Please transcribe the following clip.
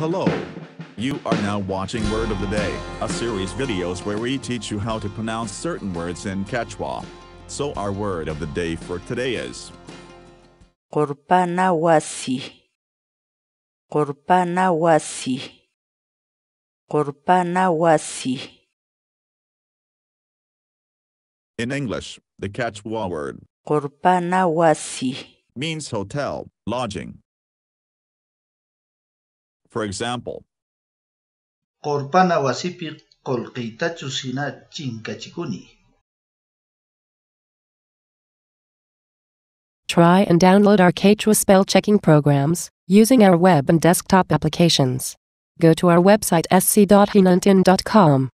Hello. You are now watching Word of the Day, a series videos where we teach you how to pronounce certain words in Quechua. So our word of the day for today is qurpana wasi. Corpanawasi. Qurpana wasi. Qurpana wasi. in English, the Quechua word qurpana wasi means hotel, lodging. For example, Qurpana wasipi qolqiytachusina chinkachikuni. Try and download our Quechua spell checking programs using our web and desktop applications. Go to our website sc.hinantin.com.